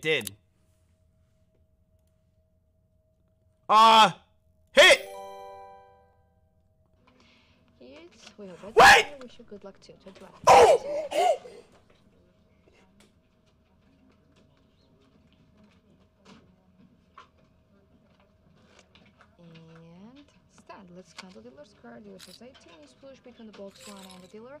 did. Uh, hit! Yes, we hope Wait! I wish you good luck too. To. Oh! And stand. Let's count the dealer's card. Dealer says 18. You sploosh between the box one and the dealer.